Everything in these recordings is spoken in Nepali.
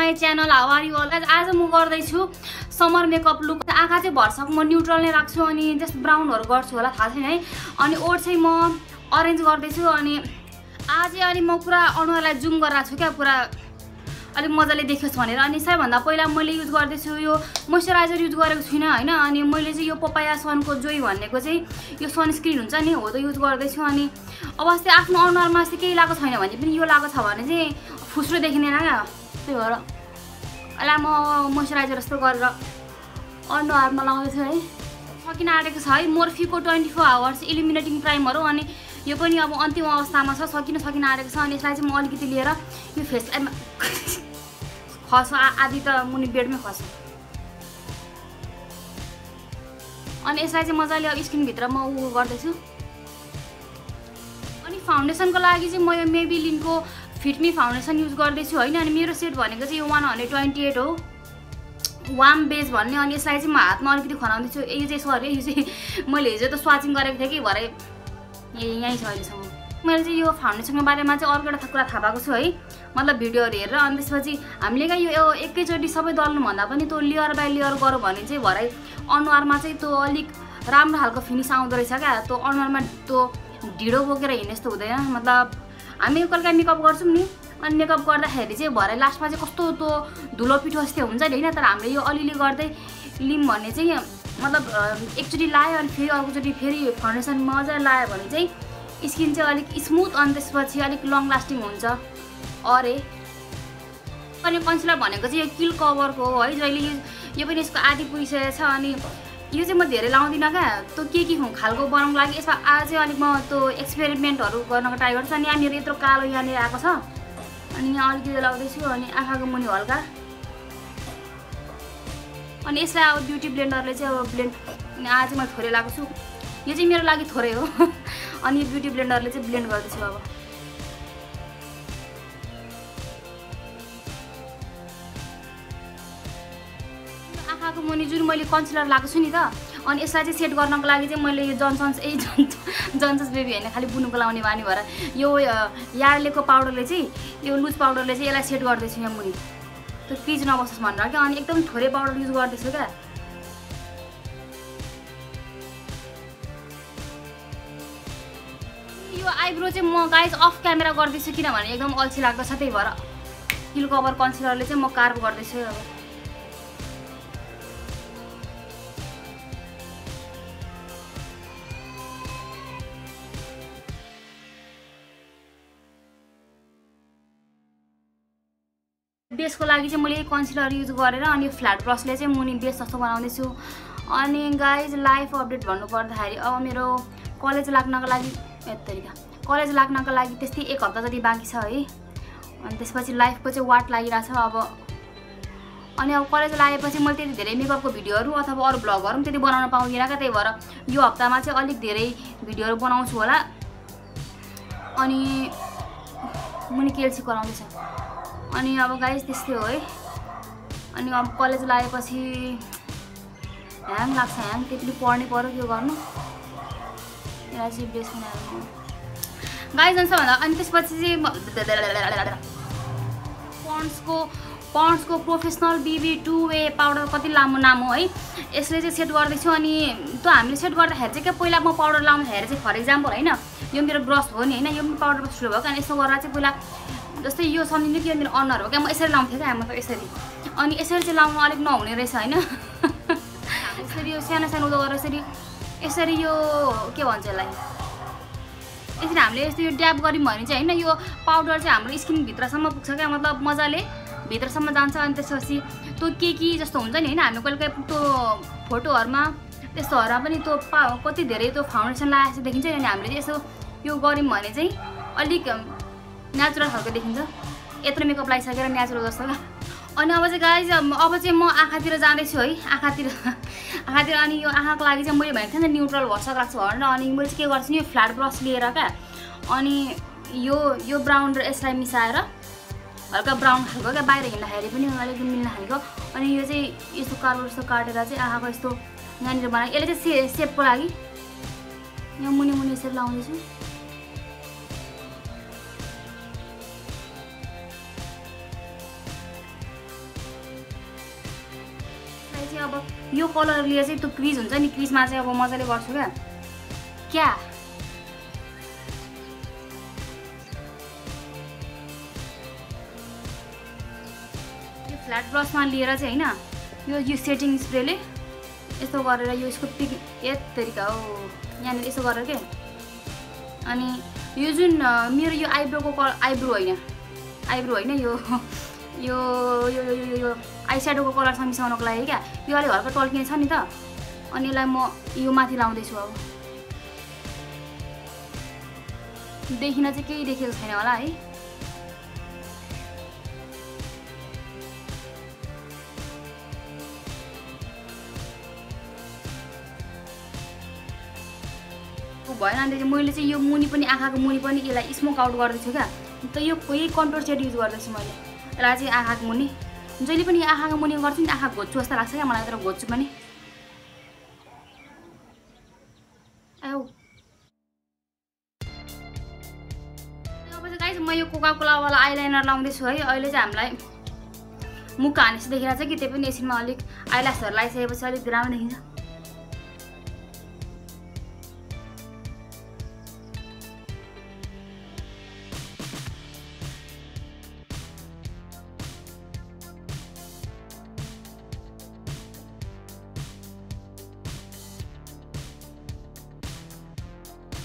माई च्यानल अल गाइस आज म गर्दैछु समर मेकअप लुक आँखा चाहिँ भर्सक म न्युट्रल नै राख्छु अनि जस्ट ब्राउनहरू गर्छु होला थाहा छैन है? अनि ओठ चाहिँ म अरेन्ज गर्दैछु अनि आज अनि म पुरा अनुहारलाई जुम गरेर छु क्या पुरा अलिक मजाले देखियोस् भनेर अनि सबैभन्दा पहिला मैले युज गर्दैछु यो मोइस्चराइजर युज गरेको छुइनँ होइन। अनि मैले चाहिँ यो पपाया सनको जोई भनेको चाहिँ यो सनस्क्रिन हुन्छ नि हो त युज गर्दैछु अनि अब अस्ति आफ्नो अनुहारमा चाहिँ केही लगाएको छैन भने पनि यो लगाएको छ भने चाहिँ फुस्रो देखिँदैन क्या त्यही भएर अहिले म मोइस्चराइजर जस्तो गरेर अनुहारमा लगाउँदैछु है। सकिन आँटेको छ है। मोर्फीको twenty four hours eliminating primer हो अनि यो पनि अब अन्तिम अवस्थामा छ। सकिन सकिन आँटेको छ अनि यसलाई चाहिँ म अलिकति लिएर यो फेसलाई खस आदि त मुनि बेडमै खस्छ। अनि यसलाई चाहिँ मजाले अब स्किनभित्र म उ गर्दैछु। अनि फाउन्डेसनको लागि चाहिँ म यो मेबिलिनको फिटमी फाउन्डेसन युज गर्दैछु होइन अनि मेरो सेट भनेको चाहिँ यो वान हन्ड्रेड ट्वेन्टी एट हो। वाम बेज भन्ने अनि यसलाई चाहिँ म हातमा अलिकति खनाउँदैछु। यो चाहिँ सरी यो चाहिँ मैले हिजो त स्वाचिङ गरेको थिएँ कि भरे यहीँ छ अहिलेसम्म। मैले चाहिँ यो फाउन्डेसनको बारेमा चाहिँ अर्को एउटा कुरा थाहा पाएको छु है। मतलब भिडियोहरू हेरेर अनि त्यसपछि हामीले क्या यो एकैचोटि सबै दल्नुभन्दा पनि त्यो लेयर बाई लेयर गऱ्यो भने चाहिँ भरे अनुहारमा चाहिँ त्यो अलिक राम्रो खालको फिनिस आउँदो रहेछ क्या। त्यो अनुहारमा त्यो ढिँडो बोकेर हिँड्ने जस्तो हुँदैन। मतलब हामी कहिले मेकअप गर्छौँ नि। अनि मेकअप गर्दाखेरि चाहिँ भरे लास्टमा चाहिँ कस्तो त्यो धुलो पिठो जस्तै हुन्छ नि होइन तर हामीले यो अलिअलि गर्दै लिम भन्ने चाहिँ मतलब एकचोटि लायो अनि फेरि अर्कोचोटि फेरि फाउन्डेसन मजाले लायो भने चाहिँ स्किन चाहिँ अलिक स्मुथ अनि त्यसपछि अलिक लङ लास्टिङ हुन्छ। अरे। अनि कन्सिलर भनेको चाहिँ यो किल कभरको हो है जहिले यो यो पनि यसको आदि पुगिसकेको छ अनि यो चाहिँ म धेरै लाउँदिनँ क्या। त्यो के के खालको बनाउनुको लागि यसमा आज अलिक म त्यो एक्सपेरिमेन्टहरू गर्नको ट्राई गर्छु अनि यहाँनिर यत्रो कालो यहाँनिर आएको छ। अनि यहाँ अलिकति लाउँदैछु अनि आँखाको मुनि हल्का। अनि यसलाई अब ब्युटी ब्लेन्डरले चाहिँ अब ब्लेन्ड अनि आज मैले थोरै लगाएको छु। यो चाहिँ मेरो लागि थोरै हो। अनि ब्युटी ब्लेन्डरले चाहिँ ब्लेन्ड गर्दैछु अब आँखाको मुनि जुन मैले कन्सिलर लगाएको छु नि त अनि यसलाई चाहिँ सेट गर्नको लागि चाहिँ मैले यो जनसन्स ए जन जनसन्स बेबी होइन खालि बुनुको लाउने बानी भएर यो यार्लेको पाउडरले चाहिँ यो लुज पाउडरले चाहिँ यसलाई सेट गर्दैछु यहाँ मुनि। त्यो पिज नबसोस् भनेर क्या अनि एकदम थोरै पाउडर युज गर्दैछु क्या। यो आइब्रो चाहिँ म गाइज अफ क्यामेरा गर्दैछु किनभने एकदम अल्छी लाग्दछ त्यही भएर। किल कभर कन्सिलरले चाहिँ म कार्भ गर्दैछु। अब बेसको लागि चाहिँ मैले कन्सिलर युज गरेर अनि फ्ल्याट ब्रसले चाहिँ मुनि बेस जस्तो बनाउँदैछु। अनि गाइज लाइफ अपडेट भन्नु पर्दाखेरि अब मेरो कलेज लाग्नको लागि तरिका कलेज लाग्नको लागि त्यस्तै एक हप्ता जति बाँकी छ है। अनि त्यसपछि लाइफको चाहिँ वाट लागिरहेछ अब। अनि अब कलेज लागेपछि मैले त्यति धेरै मेकअपको भिडियोहरू अथवा अरू भ्लगहरू पनि त्यति बनाउन पाउँदिनँ क्या त्यही भएर यो हप्तामा चाहिँ अलिक धेरै भिडियोहरू बनाउँछु होला। अनि मुनि केल्सी कराउँदैछ अनि अब गाइस त्यस्तै हो है। अनि अब कलेज लागेपछि ह्याङ लाग्छ ह्याङ त्यति पढ्नै पऱ्यो के गर्नु। यसलाई बेस गाई जान्छ भन्दा अनि त्यसपछि चाहिँ पन्ड्सको पन्ड्सको professional BB two way powder कति लामो नाम हो है यसले चाहिँ सेट गर्दैछु अनि त्यो हामीले सेट गर्दाखेरि चाहिँ क्या पहिला म पाउडर लाउँदाखेरि चाहिँ फर इक्जाम्पल होइन यो मेरो ब्रस हो नि होइन यो पनि पाउडर सुरु भयो अनि यसो गरेर चाहिँ पहिला जस्तै यो सम्झिनु कि यो मेरो अनुहार हो क्या म यसरी लाउँथेँ क्या मतलब यसरी अनि यसरी चाहिँ लाउनु अलिक नहुने रहेछ होइन यसरी यो सानो सानो गरेर यसरी यसरी यो के भन्छ यसलाई? यसरी हामीले यस्तो यो ड्याप गऱ्यौँ भने चाहिँ होइन यो पाउडर चाहिँ हाम्रो स्किनभित्रसम्म पुग्छ क्या मतलब मजाले भित्रसम्म जान्छ अनि त्यसपछि त्यो के के जस्तो हुन्छ नि होइन हामी कहिले काहीँ त्यो फोटोहरूमा त्यस्तोहरूमा पनि त्यो पा कति धेरै त्यो फाउन्डेसन जस्तो देखिन्छ अनि हामीले यसो यो गऱ्यौँ भने चाहिँ अलिक नेचुरल खालको देखिन्छ। यत्रो मेकअप लगाइसकेर नेचुरल जस्तो। क्या अनि अब चाहिँ गाई अब चाहिँ म आँखातिर जाँदैछु है आँखातिर। आँखातिर अनि यो आँखाको लागि चाहिँ मैले भनेको थिएँ नि न्युट्रल भर्सक राख्छु भनेर। अनि मैले चाहिँ के गर्छु नि यो फ्ल्याट ब्रस लिएर क्या अनि यो यो ब्राउन र यसलाई मिसाएर हल्का ब्राउन खालको क्या बाहिर हिँड्दाखेरि पनि अलिकति मिल्ने खालको। अनि यो चाहिँ यस्तो कार्बो जस्तो काटेर चाहिँ आँखाको यस्तो यहाँनिर बनाएको यसले चाहिँ से सेपको लागि? यहाँ मुनि मुनि यसरी लाउँदैछु चाहिँ अब यो कलरले चाहिँ त्यो क्रिज हुन्छ नि क्रिजमा चाहिँ अब मजाले गर्छु क्या। क्या? यो फ्ल्याट ब्रसमा लिएर चाहिँ होइन यो यो सेटिङ स्प्रेले यस्तो गरेर यो यसको पिक तरिका हो। यहाँनिर यसो गरेर के? अनि यो जुन मेरो यो आइब्रोको कल आइब्रो होइन आइब्रो होइन यो यो यो यो यो आइस्याडोको कलरसँग मिसाउनको लागि क्या? यो अलिक हल्का टल्किने छ नि त। अनि यसलाई म यो माथि लाउँदैछु अब। देखिन चाहिँ केही देखेको छैन होला है। भएन अन्त चाहिँ मैले चाहिँ यो मुनि पनि आँखाको मुनि पनि यसलाई स्मोक आउट गर्दैछु क्या। अन्त यो यही कन्ट्रोल सेट युज गर्दैछु मैले। यसलाई चाहिँ आँखाको मुनि। जहिले पनि आँखाको मुनि गर्छु नि आँखा घोच्छु जस्तो लाग्छ क्या मलाई तर घोच्छु पनि। म यो कोका कोलावाला आइलाइनर लाउँदैछु है। अहिले चाहिँ हामीलाई मुख हानेपछि देखिरहेको छ कि त्यही पनि एकछिनमा अलिक आइल्यासहरू लगाइसकेपछि अलिक राम्रो देखिन्छ।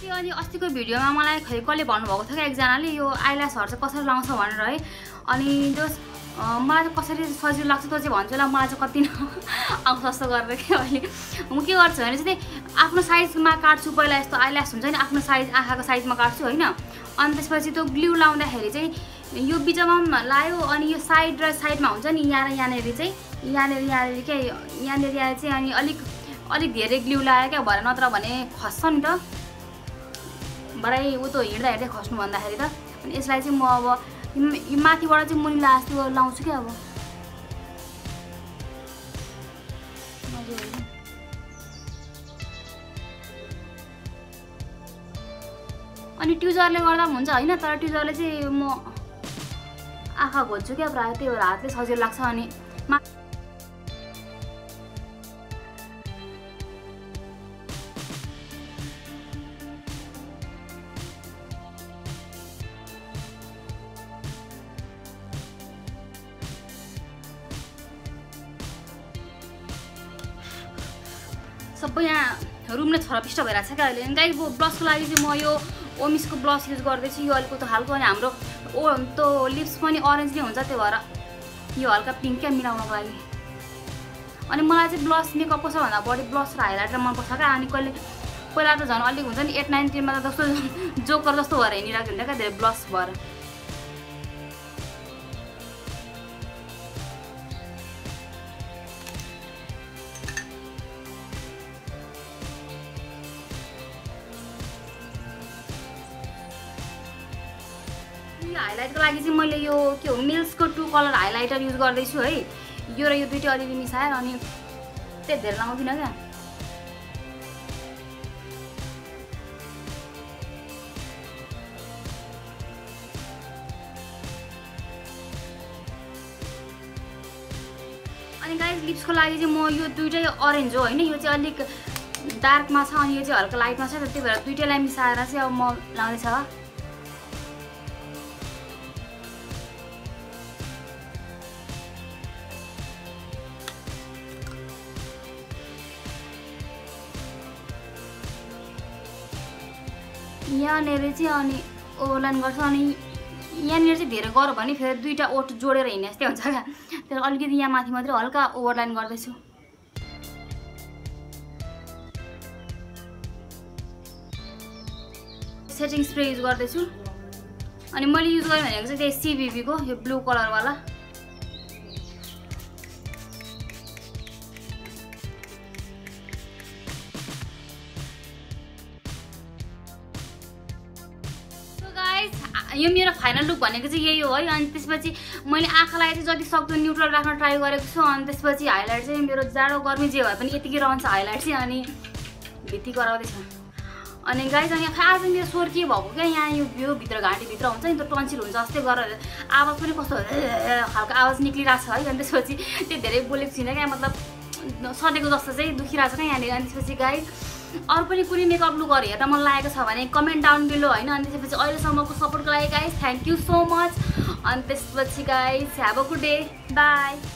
त्यो अनि अस्तिको भिडियोमा मलाई खै कसले भन्नुभएको थियो क्या एकजनाले यो आइल्यासहरू चाहिँ कसरी लाउँछ भनेर है। अनि अँ, मलाई कसरी सजिलो लाग्छ त्यो चाहिँ भन्छु ल मलाई चाहिँ कति न आउँछ जस्तो गरेर के अहिले। म के गर्छु भने चाहिँ आफ्नो साइजमा काट्छु पहिला यस्तो आइल्यास हुन्छ नि आफ्नो साइज आँखाको साइजमा काट्छु होइन। अनि त्यसपछि त्यो ग्लु लाउँदाखेरि चाहिँ यो बिचमा लायो अनि यो साइड र साइडमा हुन्छ नि यहाँ र यहाँनिर चाहिँ यहाँनिर यहाँनिर के यहाँनिर यहाँ चाहिँ अनि अलिक अलिक धेरै ग्लु लायो क्या भरे नत्र भने खस्छ नि त। भरै ऊ त हिँड्दा हिँड्दै खस्नु भन्दाखेरि त अनि यसलाई चाहिँ म अब यो- माथिबाट चाहिँ मुनि ला जस्तो लाउँछु क्या अब। अनि ट्युजरले गर्दा पनि हुन्छ होइन तर ट्युजरले चाहिँ म आँखा घोज्छु क्या प्रायः त्यही भएर हातले सजिलो लाग्छ अनि मा सबै यहाँ रुम नै छरपिष्ट भइरहेको छ क्या अहिले। गाई ब्लसको लागि चाहिँ म यो ओमिसको ब्लस युज गर्दैछु। यो अलिक त खालको अनि हाम्रो ओ त्यो लिप्स पनि अरेन्ज नै हुन्छ त्यही भएर यो हल्का पिङ्क क्या मिलाउनको लागि। अनि मलाई चाहिँ ब्लस मेकअप कसो भन्दा बढी ब्लस र हाइलाइटर मनपर्छ क्या। अनि कहिले पहिला त झन् अलिक हुन्छ नि एट नाइन टेनमा त जस्तो जोकर जस्तो भएर हिँडिरहेको हुन्छ क्या धेरै ब्लस भएर। यो हाइलाइटको लागि चाहिँ मैले यो के हो मिल्सको टु कलर हाइलाइटर युज गर्दैछु है। यो र यो दुइटै अलिअलि मिसाएर अनि त्यही धेरै लगाउँदिनँ क्या। अनि गाइस लिप्सको लागि चाहिँ म यो दुइटै अरेन्ज हो होइन? यो चाहिँ अलिक डार्कमा छ अनि यो चाहिँ हल्का लाइटमा छ त्यही भएर दुइटैलाई मिसाएर चाहिँ अब म लाउँदैछ यहाँनिर चाहिँ अनि ओभरलाइन गर्छ अनि यहाँनिर चाहिँ धेरै गऱ्यो भने फेरि दुइटा ओठ जोडेर हिँड्ने जस्तै हुन्छ क्या। तर अलिकति यहाँ माथि मात्रै हल्का ओभरलाइन गर्दैछु। सेटिङ स्प्रे युज गर्दैछु। अनि मैले युज गरेँ भनेको चाहिँ त्यही सिबिबीको यो ब्लू कलरवाला। यो मेरो फाइनल लुक भनेको चाहिँ यही हो है। अनि त्यसपछि मैले आँखालाई चाहिँ जति सक्दो न्युट्रल राख्न ट्राई गरेको छु अनि त्यसपछि हाइलाइट चाहिँ मेरो जाडो गर्मी जे भए पनि यतिकै रहन्छ हाइलाइट चाहिँ अनि भित्ती गराउँदैछ अनि गाइज अनि खै आज मेरो स्वर के भएको क्या? यहाँ यो यो भित्र घाँटीभित्र हुन्छ नि त टन्सिल हुन्छ जस्तै गरेर आवाज पनि कस्तो खालको आवाज निक्लिरहेको छ है। अनि त्यसपछि त्यो धेरै बोलेको छुइनँ क्या मतलब सधैँको जस्तो चाहिँ दुखिरहेको छ क्या यहाँनिर। अनि त्यसपछि गाइज अरू पनि कुनै मेकअप लुकहरू हेर्दा मन लागेको छ भने कमेन्ट डाउन बिलो होइन? अनि त्यसपछि अहिलेसम्मको सपोर्टको लागि guys thank you so much अनि त्यसपछि guys have a good day bye